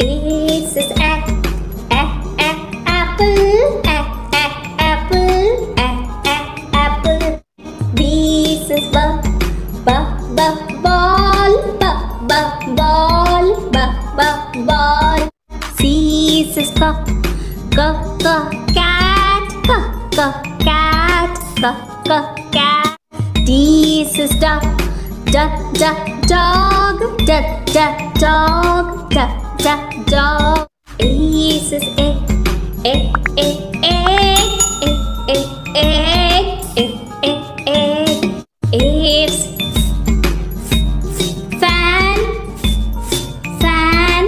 A says A, A, A, apple, A, A, apple, A, A, apple. B says B, B, B, ball, B, B, ball, B, B, ball. C says C, C, C, cat, C, C, cat, C, C, cat. D says duck, duck, duck, dog, duck, duck, dog, duck, duck, dog. E says egg, egg, egg, egg, egg, egg, egg, egg, egg. F fan, fan,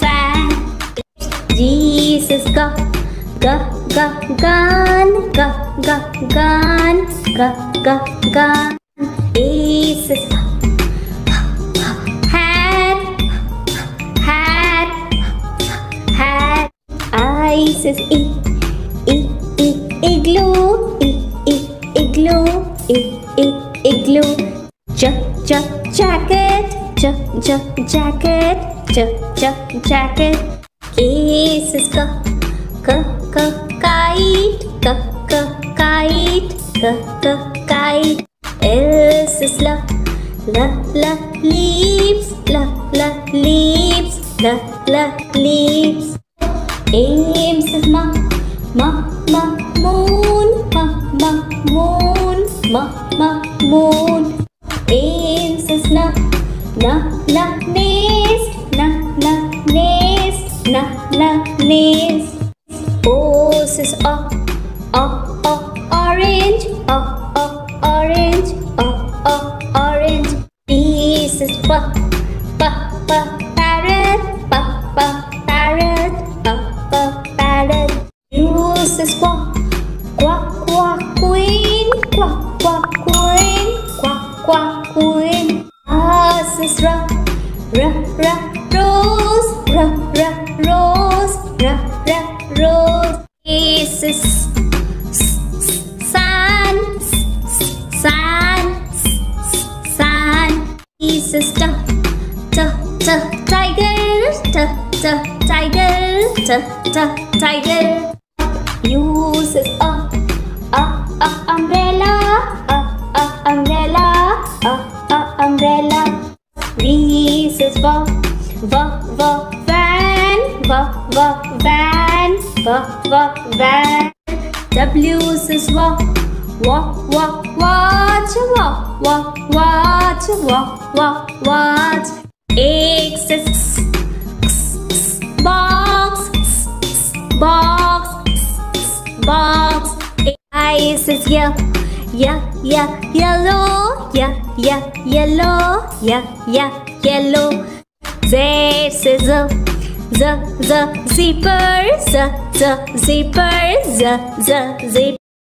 fan. G says go, go, go, gun, go, go, gun, go, go, gun. A Says e, e, e, igloo, e, e, igloo, e, e, igloo. J, j, jacket, j, j, jacket, j, j, jacket. K says k, k, k, kite, k, k, kite, k, k, kite. L says l, l, l, leaves, l, l, leaves, l, l, leaves. Ma ma moon. Ma ma moon. Ma ma moon. Aim says na na na nest na na nest na na nest o says a, a a orange. A a orange. A a orange. B says fuck Mrs. Quack. Quack, quack, queen. Quack, quack, queen. Quack, quack, queen. ah, Rock. Rock, rock, rose. Rock, rock, rose. Rock, rock, rose. Mrs. Sun. Sun. Sun. Mrs. Duck. Duck, tiger. Tiger. Tiger uses a a a umbrella a a umbrella a a umbrella. V is for v van v v van v v van. W is walk walk walk watch walk walk watch walk walk watch. X is box box box. I says yeah, yeah, yeah, yellow, yeah, yeah, yellow, yeah, yeah, yellow. Z says z, z, z, zipper, z, z, zipper, z, z, zipper.